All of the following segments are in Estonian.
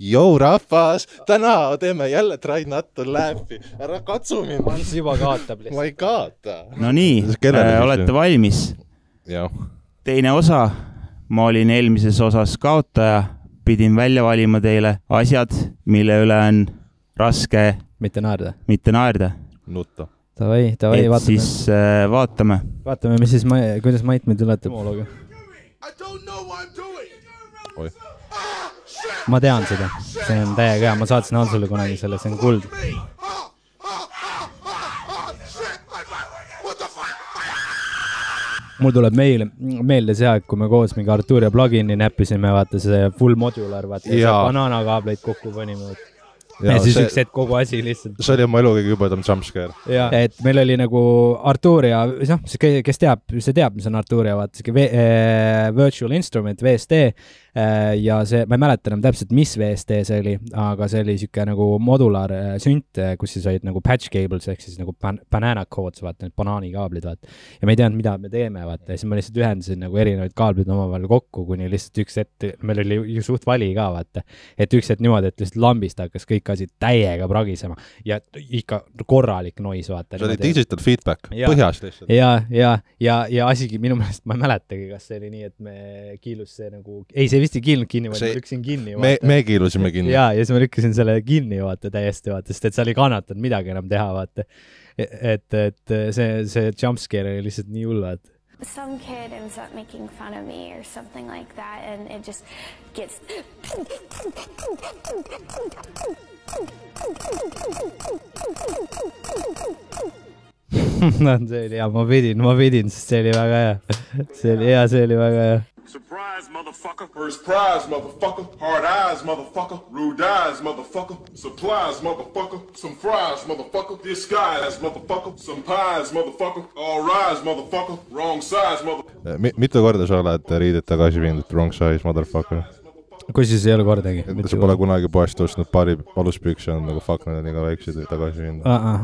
Jou rahvas, täna teeme jälle Try not to laugh'i, ära katsu mind, Ants juba kaotab ma ei kaota. no nii, Kellele siis olete valmis? teine osa, ma olin eelmises osas kaotaja, pidin välja valima teile asjad, mille üle on raske mitte naerda. mitte naerda. nutta. Davai, davai, et vaatame siis, äh, vaatame. vaatame, mis siis, kuidas Mait meid ületab. oih, ma tean seda, see on täiega hea, ma saatsin Hansule kunagi selle, see on kuld. mul tuleb meile, meelde see aeg, kui me koos mingi Arturia plugin'i näppisime, vaata see full modular, vaata, Jaa. banaanakaableid kokku panime. Ja siis see üks, hetk kogu asi lihtsalt see oli oma elu kõige jubedam jumpscare. ja et meil oli nagu Arturia, noh, kes teab, see teab, mis on Arturia, vaata siuke V- äh, virtual instrument, VST äh, ja see, ma ei mäleta enam täpselt, mis VST see oli, aga see oli siuke nagu modular äh, sünt, kus siis olid nagu patch cables ehk siis nagu ban- banana codes, vaata need banaanikaablid, vaata. ja me ei teadnud, mida me teeme, vaata, ja siis ma lihtsalt ühendasin nagu erinevaid kaableid omavahel kokku, kuni lihtsalt üks hetk, meil oli ju suht vali ka, vaata. et üks hetk niimoodi, et lihtsalt lambist hakkas kõik asi täiega pragisema ja ikka korralik noise, vaata. see oli digital feedback, põhjas lihtsalt. ja, ja, ja, ja asigi minu meelest, ma ei mäletagi, kas see oli nii, et me kiilus see nagu, ei, see vist ei kiilnud kinni, vaid See- ma lükkasin kinni. me, me kiilusime kinni. ja, ja siis ma lükkasin selle kinni, vaata täiesti, vaata, sest et seal ei kannatanud midagi enam teha, vaata. et, et see, see jumpscare oli lihtsalt nii hull, vaata. some kid ends up making fun of me or something like that, and it just gets. noh, see oli hea, ma pidin, ma pidin, sest see oli väga hea. see oli hea, see oli väga hea. Surprise, motherfucker. First prize, motherfucker. Hard eyes, motherfucker. Rude eyes, motherfucker. Supplies, motherfucker. Some fries, motherfucker. Disguise, motherfucker. Some pies, motherfucker. All rise, motherfucker. Wrong size, mother. Mi-, mitu korda sa oled riided tagasi viinud, wrong size, motherfucker? Kusjuures ei ole kordagi. et sa pole kunagi poest ostnud paari valuspükse, on nagu fuck, need on liiga väiksed tagasi viinud. ma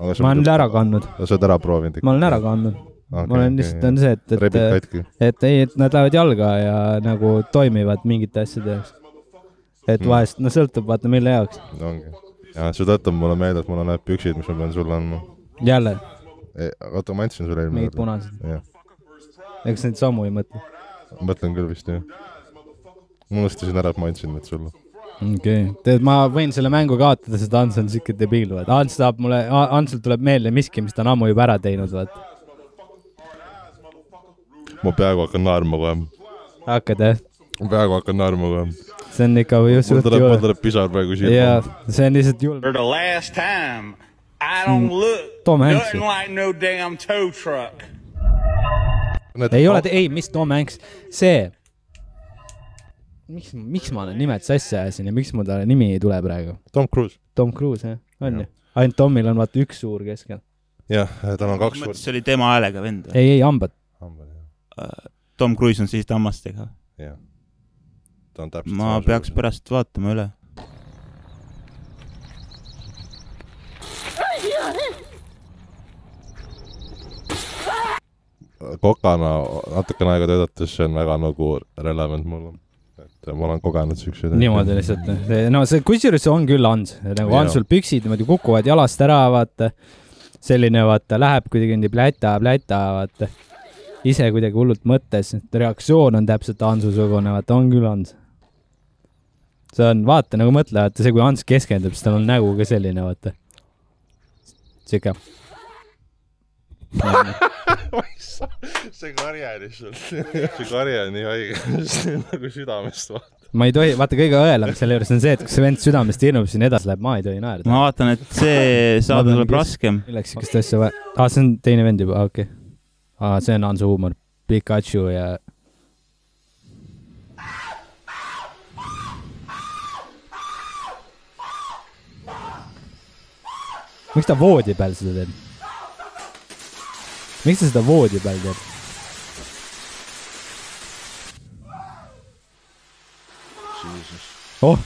aga olen ära kandnud, sa oled ära proovinud ikka? ma olen ära kandnud. okay, ma olen lihtsalt, on see, et, et, katki. et ei, et nad lähevad jalga ja nagu toimivad mingite asjade jaoks. et Mm. vahest, no sõltub, vaata mille jaoks. ongi. ja see tõotab mulle meelde, et mul on need püksid, mis ma pean sulle andma. jälle, oota, ma andsin sulle eelmine mingid punased. jah, eks neid samu ei mõtle. mõtlen küll vist jah. Ma unustasin ära, et ma andsin need sulle. okei okay., tead, ma võin selle mängu kaotada, sest Ants on siuke debiil, vaata. Ants tahab mulle, Antsil tuleb meelde miski, mis ta on ammu juba ära teinud, vaata. ma peaaegu hakkan naerma kohe. hakkad jah? ma peaaegu hakkan naerma kohe. see on ikka ju mul suht tuleb, mul tuleb pisar praegu silma jaa, see on lihtsalt julm. For the last time, I don't look Tom Hanks. nothing like no damn tow truck. ei ole, ei, mis Tom Hanks, see. miks, miks ma olen nimed sassi ajasin ja miks mul talle nimi ei tule praegu? Tom Cruise. Tom Cruise, jah, on ju? ainult Tomil on vaata üks suur keskel. jah, tal on kaks mõttes see oli tema häälega vend või? ei, ei hambad. Tom Cruise on siis hammastega. jah, ta on täpselt ma peaks pärast vaatama üle. kokana natukene aega töötades, see on väga nagu relevant mulle. Et ma olen kogenud siukseid. niimoodi lihtsalt, no see, kusjuures see on küll Ants, nagu Jaa. Antsul püksid niimoodi kukuvad jalast ära, vaata. selline vaata, läheb kuidagi niimoodi pläta, pläta, vaata. ise kuidagi hullult mõttes, reaktsioon on täpselt Antsu-sugune, vaata, on küll Ants. see on, vaata nagu mõtle, vaata see, kui Ants keskendub, siis tal on nägu ka selline, vaata. sihuke. see karje lihtsalt, see karje on nii haige, nagu südamest vaata. ma ei tohi, vaata kõige õelam selle juures on see, et kui see vend südamest hirmub siin edasi läheb, ma ei tohi naerda. ma vaatan, et see saade tuleb raskem. milleks siukest asja vaja, aa, see on teine vend juba, okei okay.. aa, see on Hansu huumor, Pikachu ja. miks ta voodi peal seda teeb? Miks ta seda voodi peal teeb? oh,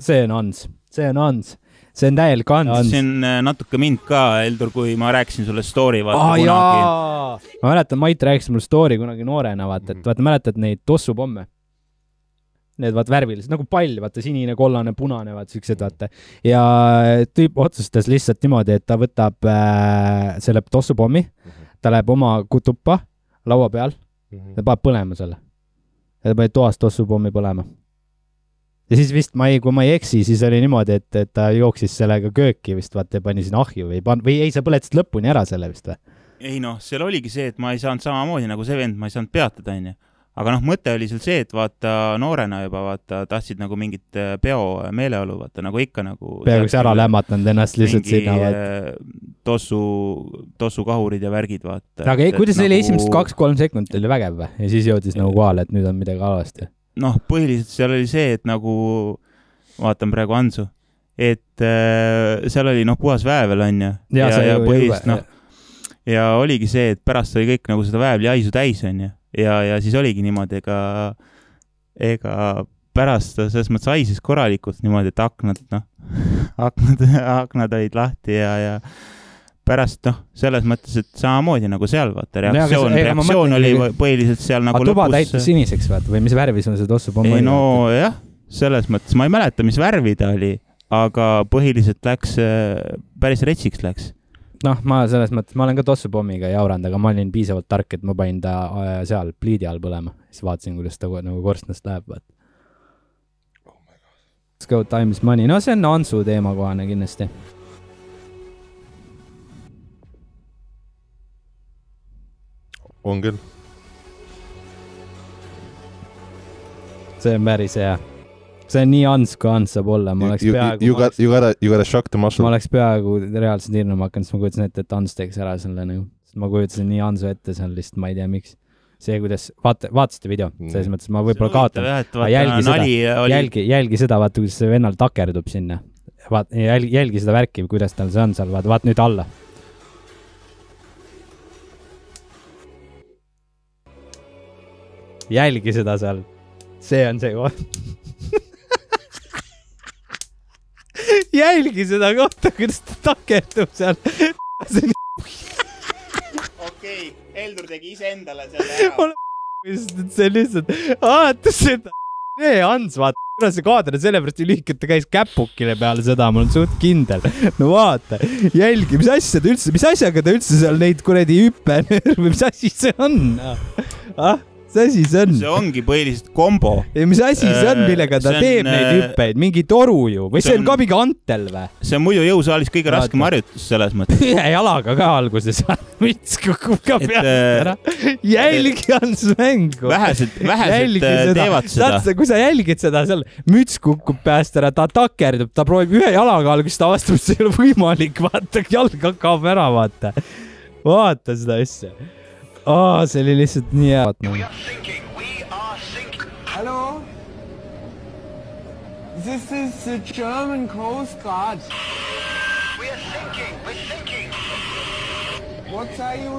see on Hans, see on Hans, see on täielik Ants. see on äh, natuke mind ka, Heldur, kui ma rääkisin sulle story vaata aa kunagi. ma mäletan, Mait rääkis mulle story kunagi noorena, vaata, et vaata, mäletad neid tossupomme? Need vaata värvilised, nagu pall, vaata sinine, kollane, punane, vaata siuksed, vaata. ja tüüp otsustas lihtsalt niimoodi, et ta võtab äh, selle tossupommi, ta läheb oma tuppa laua peal ja paneb põlema selle. ja ta pani toas tossupommi põlema. ja siis vist ma ei, kui ma ei eksi, siis oli niimoodi, et, et ta jooksis sellega kööki vist vaata ja pani sinna ahju või ei pannud, või ei, sa põletasid lõpuni ära selle vist või? ei noh, seal oligi see, et ma ei saanud samamoodi nagu see vend, ma ei saanud peatada, onju. Aga noh, mõte oli seal see, et vaata noorena juba vaata tahtsid nagu mingit äh, peo meeleolu, vaata nagu ikka nagu. peaaegu ära. lämmatanud ennast lihtsalt sinna, vaata. äh, tossu, tossukahurid ja värgid, vaata. aga ei, kuidas see oli nagu... esimesed kaks-kolm sekundit oli vägev või? ja siis jõudis nagu kohale, et nüüd on midagi halvasti. noh, põhiliselt seal oli see, et nagu, vaatan praegu Antsu, et äh, seal oli noh, puhas väävel onju. ja, ja, ja põhiliselt noh, ja oligi see, et pärast oli kõik nagu seda väävlihaisu täis onju. ja, ja siis oligi niimoodi, ega, ega pärast ta selles mõttes haises korralikult niimoodi, et aknad noh, aknad, aknad olid lahti ja, ja pärast noh, selles mõttes, et samamoodi nagu seal vaata reaktsioon, ma reaktsioon oli mõtlengi- põhiliselt seal nagu aga tuba täitus siniseks vaata või mis värvis on see tossupomm? ei no jah, selles mõttes ma ei mäleta, mis värvi ta oli, aga põhiliselt läks, päris retsiks läks. noh, ma selles mõttes, ma olen ka tossupommiga jauranud, aga ma olin piisavalt tark, et ma panin ta äh, seal pliidi all põlema, siis vaatasin, kuidas ta nagu korstnast läheb, vaata. Let's go, time is money, no see on Antsu teemakohane kindlasti. on küll. see on päris hea. See on nii Ants, kui Ants saab olla, ma oleks You, peaaegu you got, you gotta, you gotta shock the ma muscle. oleks peaaegu reaalselt hirmuma hakanud, sest ma kujutasin ette, et Ants teeks ära selle nagu, sest ma kujutasin nii Antsu ette seal lihtsalt, ma ei tea, miks. see, kuidas, vaata, vaatasite video, selles mõttes ma võib-olla kaotan. Aga jälgi seda, oli, jälgi, jälgi seda, vaata, kuidas see vennal takerdub sinna. vaata, jälgi, jälgi seda värki, kuidas tal see on seal, vaata, vaata nüüd alla. jälgi seda seal. see on see koht. Jälgi seda kohta, kuidas ta takerdub seal. okei, Heldur tegi iseendale selle lihtsalt, see lihtsalt, vaata seda. see Ants, vaata, kuidas see kaader on sellepärast nii lühike, et ta käis käpukile peale seda, ma olen suht kindel. no vaata, jälgi, mis asja ta üldse, mis asjaga ta üldse seal neid kuradi hüppenöörme, mis asi see on? ah, mis asi see on? see ongi põhiliselt kombo. ja mis asi see on, millega ta See on, teeb neid äh, hüppeid, mingi toru ju või see see on on- ka mingi antel või? see on muidu jõusaalis kõige Vaata. raskem harjutus selles mõttes. ühe jalaga ka alguses, müts kukub ka pealt äh, ära. jälgi Ants mängu. vähesed, vähesed äh, teevad seda. kui sa jälgid seda seal, müts kukub peast ära, ta takerdub, ta proovib ühe jalaga alguses, ta avastab, et see ei ole võimalik, vaata, jalg kaob ära, vaata. vaata seda asja. aa, see oli lihtsalt nii hea. Hello? This is the German Coast Guard. We're thinking, we're thinking. What are you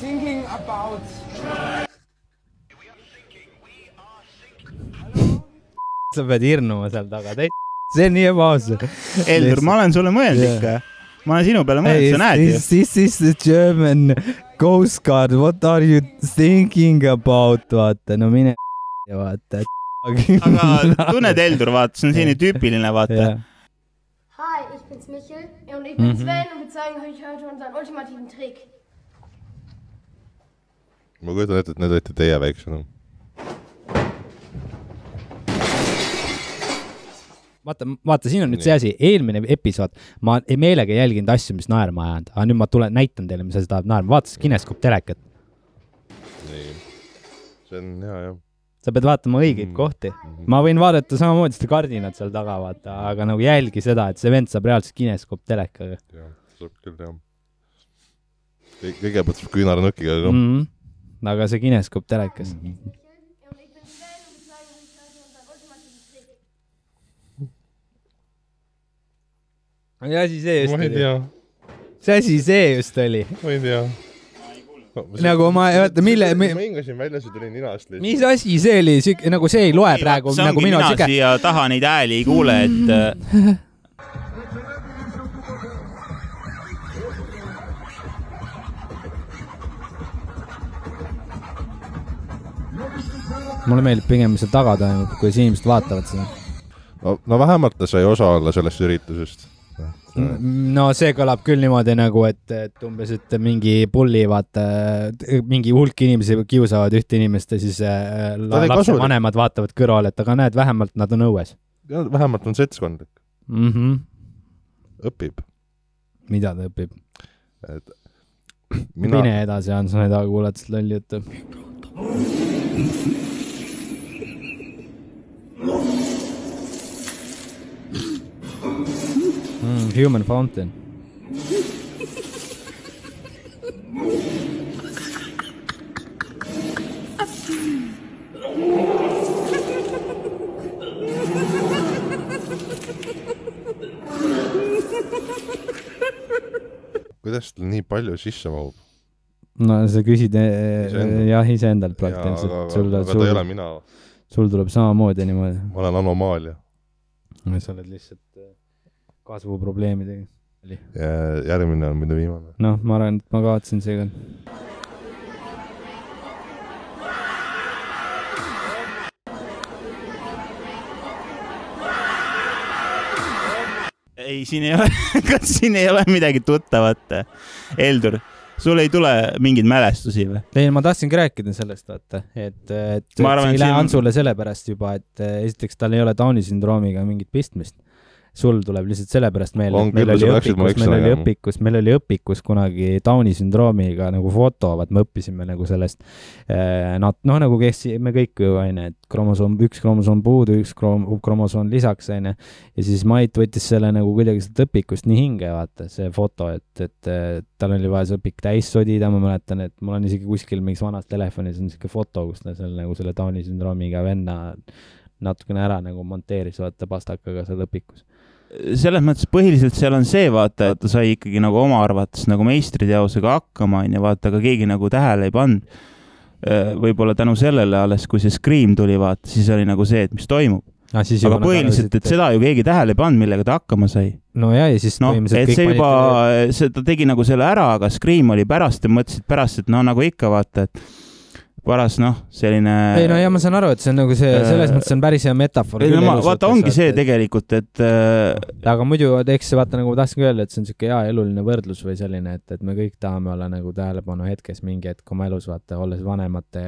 thinking about? sa pead hirnuma seal taga, see on nii ebaausa. Heldur, ma olen sulle mõelnud ikka. ma olen sinu peale mõelnud, sa näed ju. This is the German Coast Guard, what are you thinking about, vaata, no mine ja vaata. aga tunned Heldur, vaata, see on selline tüüpiline, vaata. Hi, ich bin's Michel und ich bin Mhm. Sven und wir zeigen euch heute unseren ultimativen Trick. ma kujutan ette, et need olite teie väiksena. vaata, vaata, siin on nüüd see asi, eelmine episood, ma ei- meelega ei jälginud asju, mis naerma ajanud, aga nüüd ma tulen, näitan teile, mis asi tahab naerma, vaata seda kineskop telekat. nii. see on hea jah. sa pead vaatama õigeid Mm. kohti. ma võin vaadata samamoodi seda kardinat seal taga, vaata, aga nagu jälgi seda, et see vend saab reaalselt kineskop telekaga jah, saab küll jah. kõigepealt saab küünarnukiga mm. noh, -hmm. aga see kineskop telekas mm. -hmm. mis asi see just oli? mis asi see just oli? ma ei tea no,. nagu ma, oota, mille mi...? ma hingasin välja, see tuli ninast lihtsalt. mis asi see oli, siuke nagu see ei loe ei, praegu nagu minu siuke. siia taha neid hääli ei kuule, et mm. äh, mulle meeldib pigem, mis seal taga toimub, kuidas inimesed vaatavad seda. no, no vähemalt ta sai osa olla sellest üritusest no see kõlab küll niimoodi nagu, et, et umbes, et mingi pulli, vaata, mingi hulk inimesi kiusavad ühte inimest ja siis äh, Ta la, oli lapse kasulik. vanemad vaatavad kõrvale, et aga näed, vähemalt nad on õues vähemalt on seltskondlik, mm. -hmm. õpib. mida ta õpib? et mina, mine edasi, Hans, ma ei taha kuulata seda lolli juttu. Mm, human Fountain. kuidas tal nii palju sisse mahub? no sa küsid eh, Iseendalt. jah, iseendalt aga, praktiliselt, sul, aga ta ei ole sul, mina, sul tuleb samamoodi niimoodi. ma olen anomaalia. sa oled lihtsalt eh, kasvuprobleemidega. ja järgmine on minu viimane. noh, ma arvan, et ma kaotasin seekord. ei, siin ei ole, kas siin ei ole midagi tuttavat? Heldur, sul ei tule mingeid mälestusi või? ei, ma tahtsingi rääkida sellest, vaata, et, et Ma arvan, see ei et lähe siin- Hansule sellepärast juba, et eh, esiteks tal ei ole Downi sündroomiga mingit pistmist. Sul tuleb lihtsalt sellepärast meelde, On et meil oli õpikus, meil oli õpikus, meil oli õpikus kunagi Downi sündroomiga nagu foto, vaat me õppisime nagu sellest eh, nad noh, nagu kes me kõik ju onju, et kromosoom, üks kromosoom puudu, üks krom-, kromosoom lisaks onju. ja siis Mait võttis selle nagu kuidagi sealt õpikust nii hinge, vaata see foto, et, et eh, tal oli vaja see õpik täis sodida, ma mäletan, et mul on isegi kuskil mingis vanas telefonis on siuke foto, kus ta seal nagu selle Downi sündroomiga venna natukene ära nagu monteeris, vaata pastakaga seal õpikus. Selles mõttes põhiliselt seal on see, vaata, et ta sai ikkagi nagu oma arvates nagu meistriteosega hakkama, onju, vaata, aga keegi nagu tähele ei pannud. võib-olla tänu sellele alles, kui see Scream tuli, vaata, siis oli nagu see, et mis toimub. Ah, aga nad põhiliselt, et seda ju keegi tähele ei pannud, millega ta hakkama sai. no ja, ja siis noh, põhimõtteliselt kõik juba panid-, see, ta tegi nagu selle ära, aga Scream oli pärast ja mõtlesid pärast, et no nagu ikka vaata, et paras noh, selline. ei no ja ma saan aru, et see on nagu see, selles Äh, mõttes on päris hea metafoor. ei no ma, vaata, ongi see. tegelikult, et äh, aga muidu eks vaata nagu tahtsingi öelda, et see on siuke hea eluline võrdlus või selline, et, et me kõik tahame olla nagu tähelepanu hetkes mingi hetk oma elus, vaata, olles vanemate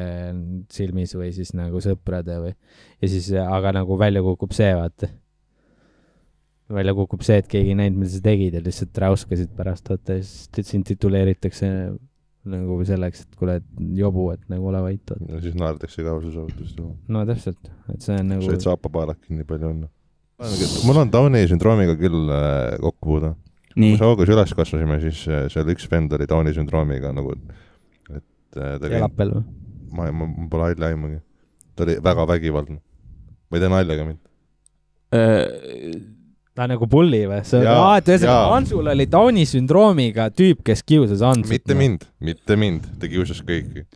silmis või siis nagu sõprade või ja siis, aga nagu välja kukub see, vaata. välja kukub see, et keegi ei näinud, mida sa tegid ja lihtsalt räuskasid pärast, vaata, siis sind tituleeritakse nagu selleks, et kuule, jobu, et nagu ole vait, vaata. ja siis naerdakse ka su saavutust. no täpselt, et see on nagu said saapapaelaki, nii palju õnne. mul on Downi sündroomiga küll äh, kokkupuude. kui, Saugas üles kasvasime, siis äh, seal üks vend oli Downi sündroomiga nagu, et äh, ta elab veel või? ma, ma, mul pole halli aimugi. ta oli väga vägivaldne. ma ei tee nalja ka mitte. Ta on nagu pulli või? see on, aa, et ühesõnaga. Hansul oli Downi sündroomiga tüüp, kes kiusas Hansut. mitte. mind, mitte mind, ta kiusas kõiki.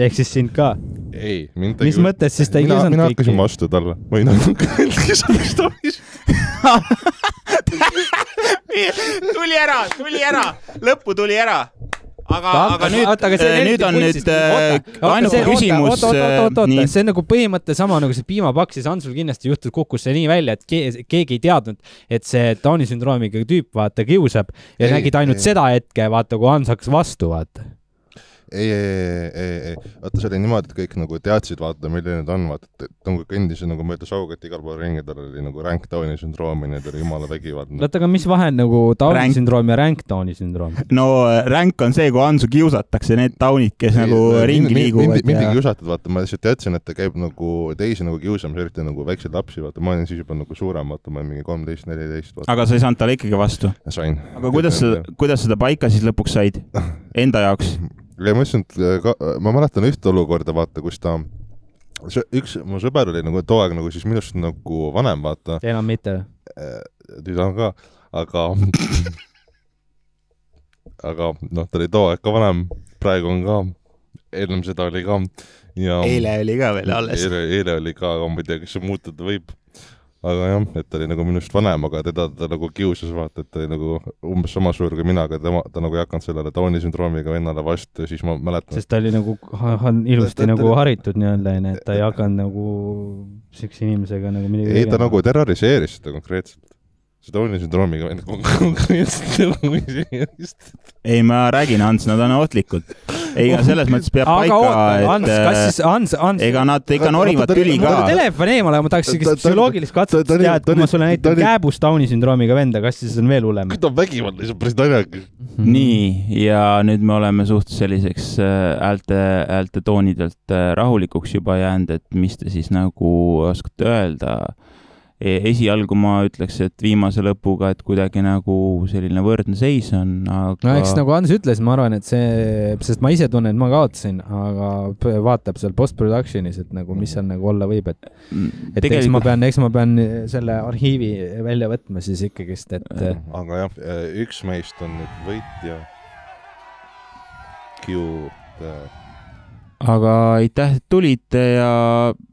ehk siis sind ka. ei, mind ta mis mõttes siis ta ei mina, kiusanud mina kõiki hakkasin? vastu talle. ma ei näinud, oleks Downis. tuli ära, tuli ära, lõppu tuli ära. aga, aga nüüd äh, nüüd on nüüd äh, ainuke küsimus. oota, oota, oota, oota, oota, see on nagu põhimõte sama nagu see piimapakk, siis Hansul kindlasti juhtus, kukkus see nii välja, et ke- keegi ei teadnud, et see Downi sündroomiga tüüp, vaata, kiusab ja Ei, nägid ainult ei. seda hetke, vaata, kui Hans hakkas vastu, vaata. ei, ei, ei, ei, ei, vaata see oli niimoodi, et kõik nagu teadsid, vaata, milline ta on, vaata, et ta nagu kõndis nagu mööda Saugat igal pool ringi, tal oli nagu ränk Downi sündroom, onju, ta oli jumala vägivaldne. oota, aga mis vahe on nagu Downi Ränk. sündroom ja ränk Downi sündroom? no äh, ränk on see, kui Hansu kiusatakse, need taunid, kes nagu ringi liiguvad mind ei ja kiusatud, vaata, ma lihtsalt teadsin, et ta käib nagu teisi nagu kiusamas, eriti nagu väikseid lapsi, vaata, ma olin siis juba nagu suurem, vaata, ma olin mingi kolmteist, neliteist, aga sa ei saanud talle ikkagi vastu. sain. aga kuidas sa, kuidas seda paika siis lõpuks said enda jaoks? ja ma ütlesin, et ka, ma mäletan ühte olukorda, vaata, kus ta, üks mu sõber oli nagu too aeg nagu siis minust nagu vanem, vaata, enam mitte või? nüüd on ka, aga aga noh, ta oli too aeg ka vanem, praegu on ka, ennem seda oli ka ja eile oli ka veel alles. eile, eile oli ka, aga ma ei tea, kas see muutuda võib. Aga jah, et ta oli nagu minust vanem, aga teda ta nagu kiusas vaata, et ta oli nagu umbes sama suur kui mina, aga tema, ta nagu ei hakanud sellele Downi sündroomiga vennale vastu ja siis ma mäletan, sest ta oli nagu ilusti Ta- ta- nagu ta- haritud nii-öelda onju, et ta ei hakanud nagu siukse inimesega nagu midagi ei ta nagu terroriseeris seda konkreetselt. see Downi sündroomiga konkreetselt ei, ma räägin, Ants, nad on ohtlikud. ei, selles mõttes peab aga paika, oota, Ants, kas et siis Ants, Ants, ega nad ikka norivad tüli ka. telefon eemale, ma tahaks Ta- sellist psühholoogilist katset teha, et kui ma sulle ta näitan kääbust Downi sündroomiga venda, kas siis on veel hullem? ta on vägivaldne, see on päris naljakas. nii, ja nüüd me oleme suht selliseks äh, häälte, häältetoonidelt äh, rahulikuks juba jäänud, et mis te siis nagu oskate öelda. Esialgu ma ütleks, et viimase lõpuga, et kuidagi nagu selline võrdne seis on, aga no eks nagu Ants ütles, ma arvan, et see, sest ma ise tunnen, et ma kaotasin, aga vaatab seal post-production'is, et nagu mis seal nagu olla võib, et Mm, et eks ma pean, eks ma pean selle arhiivi välja võtma siis ikkagist, et Jah. aga jah, üks meist on nüüd võitja. Q aga aitäh, et tulite ja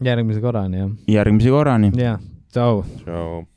järgmise korrani jah. järgmise korrani. ja, Ciao. Ciao.